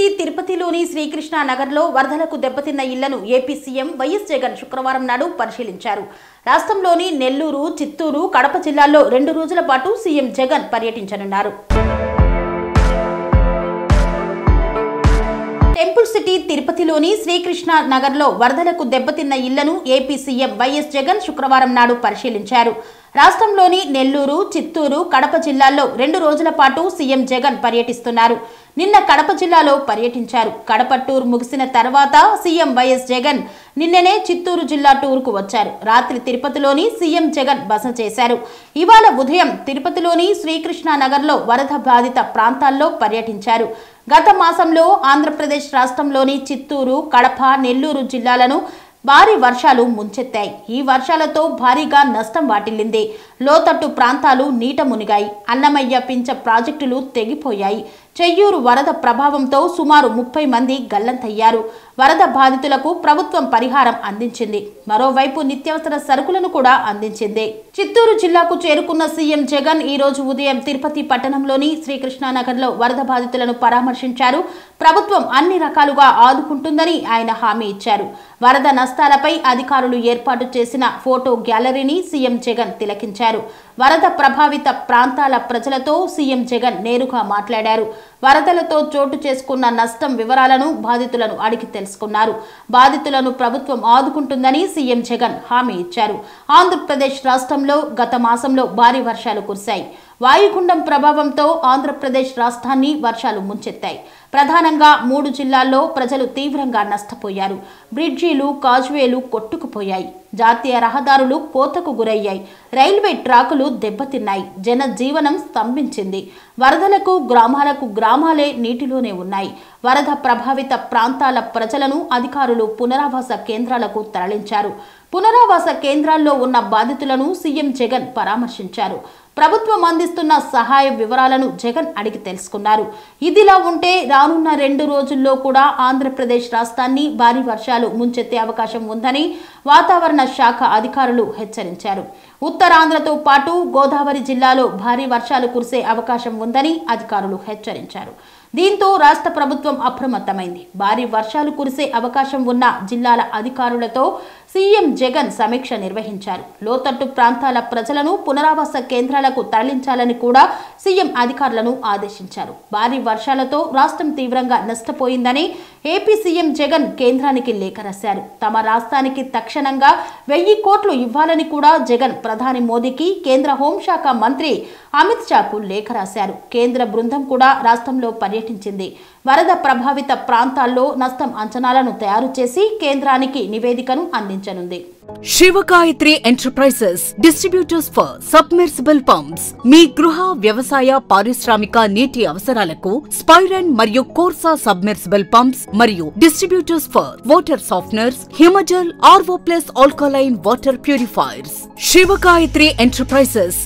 రెడ్డి తిరుపతిలోని శ్రీకృష్ణ నగర్లో వరదలకు దెబ్బతిన్న ఇళ్ళను ఏపీ సీఎం వైఎస్ జగన్ శుక్రవారం నాడు పరిశీలించారు. రాష్ట్రంలోని నెల్లూరు చిత్తూరు కడప జిల్లాల్లో రెండు రోజుల పాటు సీఎం జగన్ పర్యటించనున్నారు. టెంపుల్ సిటీ తిరుపతిలోని శ్రీకృష్ణ నగర్లో వరదలకు దెబ్బతిన్న ఇళ్ళను ఏపీ సీఎం వైఎస్ జగన్ శుక్రవారం నాడు పరిశీలించారు. రాష్ట్రంలోని నెల్లూరు చిత్తూరు కడప జిల్లాల్లో రెండు రోజుల పాటు సీఎం జగన్ పర్యటిస్తున్నారు. నిన్న కడప జిల్లాలో పర్యటించారు. కడప టూర్ ముగిసిన తర్వాత సీఎం వైఎస్ జగన్ నిన్ననే చిత్తూరు జిల్లా టూర్కు వచ్చారు. రాత్రి తిరుపతిలోని సీఎం జగన్ బస చేశారు. ఇవాళ ఉదయం తిరుపతిలోని శ్రీకృష్ణానగర్లో వరద బాధిత ప్రాంతాల్లో పర్యటించారు. గత మాసంలో ఆంధ్రప్రదేశ్ రాష్ట్రంలోని చిత్తూరు కడప నెల్లూరు జిల్లాలను భారీ వర్షాలు ముంచెత్తాయి. ఈ వర్షాలతో భారీగా నష్టం వాటిల్లింది. లోతట్టు ప్రాంతాలు నీట మునిగాయి. అన్నమయ్య పించ ప్రాజెక్టులు తెగిపోయాయి. చెయ్యూరు వరద ప్రభావంతో సుమారు ముప్పై మంది గల్లంతయ్యారు. వరద బాధితులకు ప్రభుత్వం పరిహారం అందించింది. మరోవైపు నిత్యావసర సరుకులను కూడా అందించింది. చిత్తూరు జిల్లాకు చేరుకున్న సీఎం జగన్ ఈ రోజు ఉదయం తిరుపతి పట్టణంలోని శ్రీకృష్ణానగర్లో వరద బాధితులను పరామర్శించారు. ప్రభుత్వం అన్ని రకాలుగా ఆదుకుంటుందని ఆయన హామీ ఇచ్చారు. వరద నష్టాలపై అధికారులు ఏర్పాటు చేసిన ఫోటో గ్యాలరీని సీఎం జగన్ తిలకించారు. వరద ప్రభావిత ప్రాంతాల ప్రజలతో సీఎం జగన్ నేరుగా మాట్లాడారు. వరదలతో చోటు చేసుకున్న నష్టం వివరాలను బాధితులను అడిగి తెలుసుకున్నారు. బాధితులను ప్రభుత్వం ఆదుకుంటుందని సీఎం జగన్ హామీ ఇచ్చారు. ఆంధ్రప్రదేశ్ రాష్ట్రంలో గత మాసంలో భారీ వర్షాలు కురిశాయి. వాయుగుండం ప్రభావంతో ఆంధ్రప్రదేశ్ రాష్ట్రాన్ని వర్షాలు ముంచెత్తాయి. ప్రధానంగా మూడు జిల్లాల్లో ప్రజలు తీవ్రంగా నష్టపోయారు. బ్రిడ్జీలు కాజ్వేలు కొట్టుకుపోయాయి. జాతీయ రహదారులు కోతకు గురయ్యాయి. రైల్వే ట్రాకులు దెబ్బతిన్నాయి. జన జీవనం స్తంభించింది. వరదలకు గ్రామాలకు గ్రామాలే నీటిలోనే ఉన్నాయి. వరద ప్రభావిత ప్రాంతాల ప్రజలను అధికారులు పునరావాస కేంద్రాలకు తరలించారు. పునరావాస కేంద్రాల్లో ఉన్న బాధితులను సీఎం జగన్ పరామర్శించారు. ప్రభుత్వం అందిస్తున్న సహాయ వివరాలను జగన్ అడిగి తెలుసుకున్నారు. ఇదిలా ఉంటే రానున్న రెండు రోజుల్లో కూడా ఆంధ్రప్రదేశ్ రాష్ట్రాన్ని భారీ వర్షాలు ముంచెత్తే అవకాశం ఉందని వాతావరణ శాఖ అధికారులు హెచ్చరించారు. ఉత్తరాంధ్రతో పాటు గోదావరి జిల్లాలో భారీ వర్షాలు కురిసే అవకాశం ఉందని అధికారులు హెచ్చరించారు. దీంతో రాష్ట్ర ప్రభుత్వం అప్రమత్తమైంది. భారీ వర్షాలు కురిసే అవకాశం ఉన్న జిల్లాల అధికారులతో సీఎం జగన్ సమీక్ష నిర్వహించారు. లోతట్టు ప్రాంతాల ప్రజలను పునరావాస కేంద్రాలకు తరలించాలని కూడా సీఎం అధికారులను ఆదేశించారు. భారీ వర్షాలతో రాష్ట్రం తీవ్రంగా నష్టపోయిందని ఏపీ సీఎం జగన్ కేంద్రానికి లేఖ రాశారు. తమ రాష్ట్రానికి తక్షణంగా వెయ్యి కోట్లు ఇవ్వాలని కూడా జగన్ ప్రధాని మోదీకి కేంద్ర హోంశాఖ మంత్రి అమిత్ షాకు లేఖ రాశారు. కేంద్ర బృందం కూడా రాష్ట్రంలో పర్యటించింది. వరద ప్రభావిత ప్రాంతాల్లో నష్టం అంచనాలను తయారు చేసి కేంద్రానికి నివేదికను అందించారు అందించనుంది Shivagayatri enterprises distributors for submersible pumps. మీ గృహ వ్యవసాయ పారిశ్రామిక నీటి అవసరాలకు స్పైరన్ మరియు కోర్సా సబ్మెర్సిబుల్ పంప్స్ మరియు distributors for water softeners Himajal RO plus alkaline water purifiers. Shivagayatri enterprises